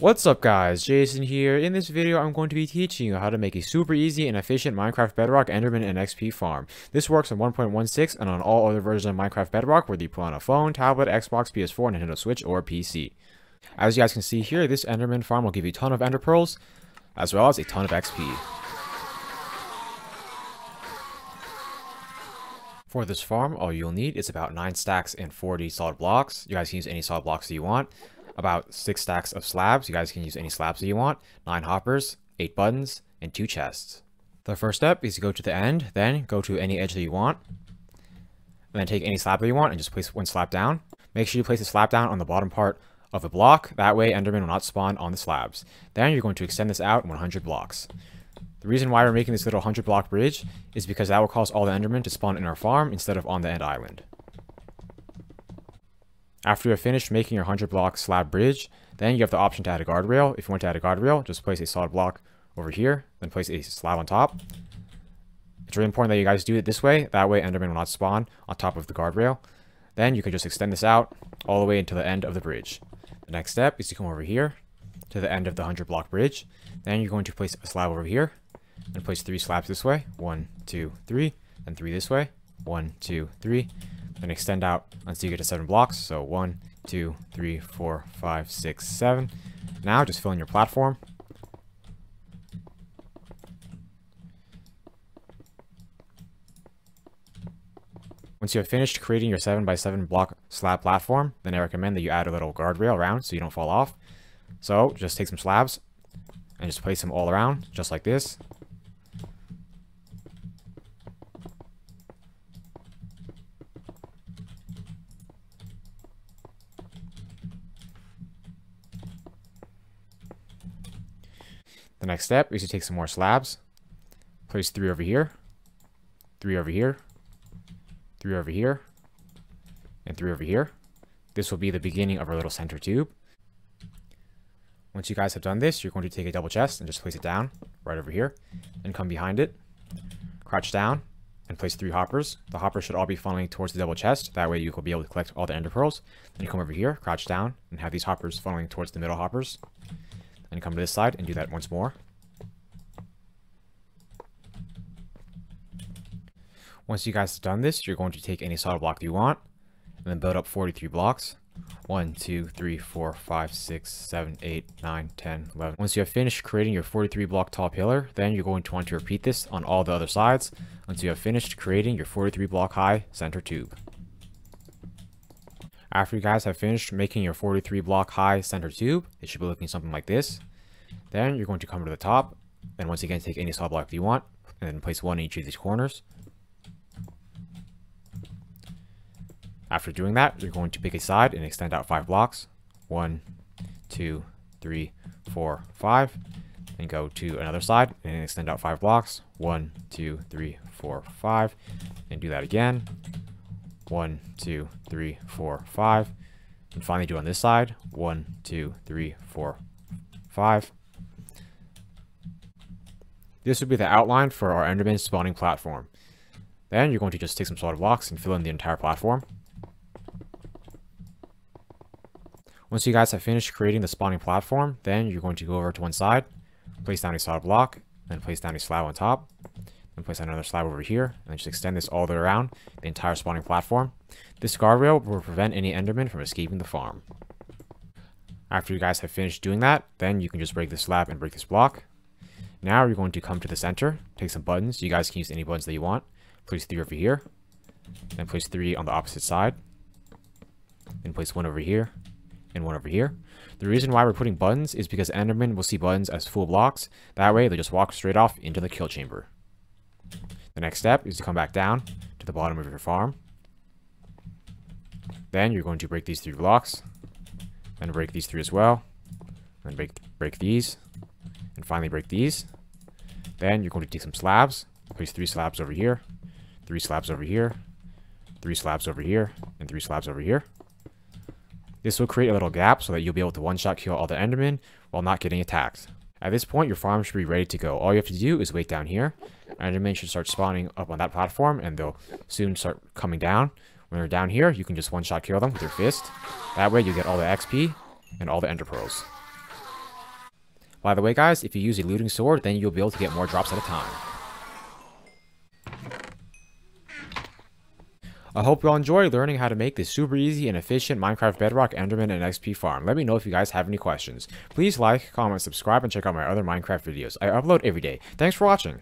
What's up guys, Jason here. In this video, I'm going to be teaching you how to make a super easy and efficient Minecraft Bedrock Enderman and XP farm. This works on 1.16 and on all other versions of Minecraft Bedrock, whether you put on a phone, tablet, Xbox, PS4, Nintendo Switch, or PC. As you guys can see here, this Enderman farm will give you a ton of Ender Pearls, as well as a ton of XP. For this farm, all you'll need is about 9 stacks and 40 solid blocks. You guys can use any solid blocks that you want about six stacks of slabs. You guys can use any slabs that you want, nine hoppers, eight buttons, and two chests. The first step is to go to the end, then go to any edge that you want, and then take any slab that you want and just place one slab down. Make sure you place the slab down on the bottom part of a block, that way Enderman will not spawn on the slabs. Then you're going to extend this out 100 blocks. The reason why we're making this little 100 block bridge is because that will cause all the Endermen to spawn in our farm instead of on the end island. After you have finished making your 100 block slab bridge, then you have the option to add a guardrail. If you want to add a guardrail, just place a solid block over here, then place a slab on top. It's really important that you guys do it this way. That way Enderman will not spawn on top of the guardrail. Then you can just extend this out all the way into the end of the bridge. The next step is to come over here to the end of the 100 block bridge. Then you're going to place a slab over here and place three slabs this way. One, two, three, and three this way. One, two, three, and extend out until you get to seven blocks. So one, two, three, four, five, six, seven. Now just fill in your platform. Once you have finished creating your 7x7 block slab platform, then I recommend that you add a little guardrail around so you don't fall off. So just take some slabs and just place them all around, just like this. The next step is to take some more slabs, place three over here, three over here, three over here, and three over here. This will be the beginning of our little center tube. Once you guys have done this, you're going to take a double chest and just place it down right over here and come behind it, crouch down, and place three hoppers. The hoppers should all be funneling towards the double chest. That way you will be able to collect all the ender pearls. Then you come over here, crouch down, and have these hoppers funneling towards the middle hoppers and come to this side and do that once more. Once you guys have done this, you're going to take any solid block that you want and then build up 43 blocks. 1, 2, 3, 4, 5, 6, 7, 8, 9, 10, 11. Once you have finished creating your 43 block tall pillar, then you're going to want to repeat this on all the other sides until you have finished creating your 43 block high center tube. After you guys have finished making your 43 block high center tube, it should be looking something like this. Then you're going to come to the top, and once again take any solid block you want, and then place one in each of these corners. After doing that, you're going to pick a side and extend out five blocks. One, two, three, four, five. Then go to another side and extend out five blocks. One, two, three, four, five. And do that again. One, two, three, four, five. And finally do on this side. One, two, three, four, five. This would be the outline for our Enderman spawning platform. Then you're going to just take some solid blocks and fill in the entire platform. Once you guys have finished creating the spawning platform, then you're going to go over to one side, place down a solid block, then place down a slab on top, and place another slab over here, and just extend this all the way around the entire spawning platform. This guardrail will prevent any endermen from escaping the farm. After you guys have finished doing that, then you can just break this slab and break this block. Now you're going to come to the center, take some buttons. You guys can use any buttons that you want. Place three over here, then place three on the opposite side, then place one over here, and one over here. The reason why we're putting buttons is because Enderman will see buttons as full blocks. That way, they just walk straight off into the kill chamber. The next step is to come back down to the bottom of your farm. Then you're going to break these three blocks. Then break these three as well. Then break, break these. And finally break these. Then you're going to take some slabs. Place three slabs over here. Three slabs over here. Three slabs over here. And three slabs over here. This will create a little gap so that you'll be able to one-shot kill all the Endermen while not getting attacked. At this point, your farm should be ready to go. All you have to do is wait down here. Endermen should start spawning up on that platform, and they'll soon start coming down. When they're down here, you can just one-shot kill them with your fist. That way, you get all the XP and all the Ender Pearls. By the way, guys, if you use a looting sword, then you'll be able to get more drops at a time. I hope you all enjoy learning how to make this super easy and efficient Minecraft Bedrock Enderman and XP farm. Let me know if you guys have any questions. Please like, comment, subscribe, and check out my other Minecraft videos. I upload every day. Thanks for watching.